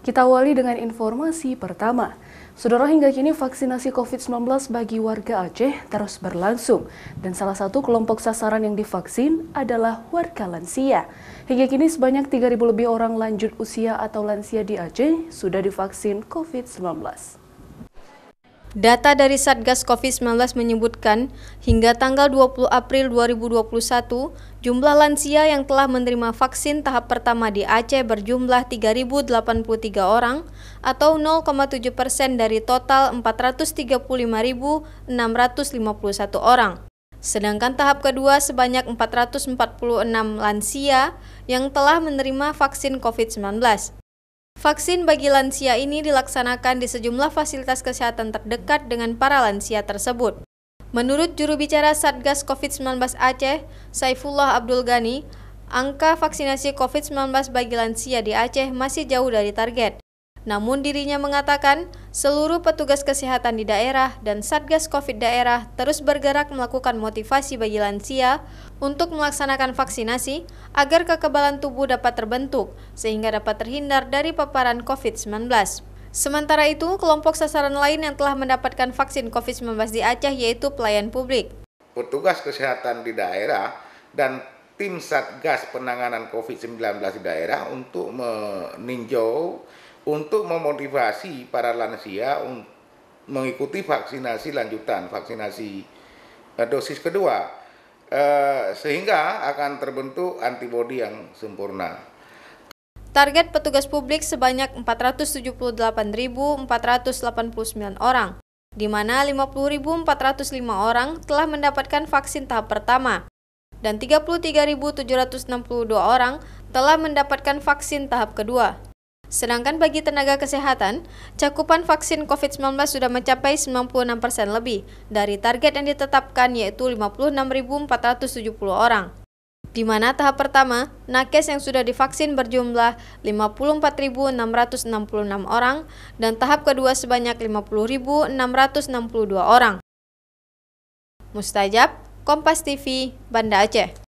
Kita awali dengan informasi pertama. Saudara hingga kini vaksinasi COVID-19 bagi warga Aceh terus berlangsung dan salah satu kelompok sasaran yang divaksin adalah warga lansia. Hingga kini sebanyak 3.000 lebih orang lanjut usia atau lansia di Aceh sudah divaksin COVID-19. Data dari Satgas COVID-19 menyebutkan, hingga tanggal 20 April 2021, jumlah lansia yang telah menerima vaksin tahap pertama di Aceh berjumlah 3.083 orang atau 0,7 persen dari total 435.651 orang. Sedangkan tahap kedua sebanyak 446 lansia yang telah menerima vaksin COVID-19. Vaksin bagi lansia ini dilaksanakan di sejumlah fasilitas kesehatan terdekat dengan para lansia tersebut. Menurut juru bicara Satgas COVID-19 Aceh, Saifullah Abdul Ghani, angka vaksinasi COVID-19 bagi lansia di Aceh masih jauh dari target. Namun dirinya mengatakan seluruh petugas kesehatan di daerah dan Satgas Covid daerah terus bergerak melakukan motivasi bagi lansia untuk melaksanakan vaksinasi agar kekebalan tubuh dapat terbentuk sehingga dapat terhindar dari paparan COVID-19. Sementara itu, kelompok sasaran lain yang telah mendapatkan vaksin COVID-19 di Aceh yaitu pelayan publik. Petugas kesehatan di daerah dan tim Satgas penanganan COVID-19 di daerah untuk meninjau untuk memotivasi para lansia mengikuti vaksinasi lanjutan, vaksinasi eh, dosis kedua, eh, sehingga akan terbentuk antibodi yang sempurna. Target petugas publik sebanyak 478.489 orang, di mana 50.405 orang telah mendapatkan vaksin tahap pertama dan 33.762 orang telah mendapatkan vaksin tahap kedua. Sedangkan bagi tenaga kesehatan, cakupan vaksin COVID-19 sudah mencapai 96% lebih dari target yang ditetapkan yaitu 56.470 orang. Di mana tahap pertama, nakes yang sudah divaksin berjumlah 54.666 orang dan tahap kedua sebanyak 50.662 orang. Mustajab, Kompas TV, Banda Aceh.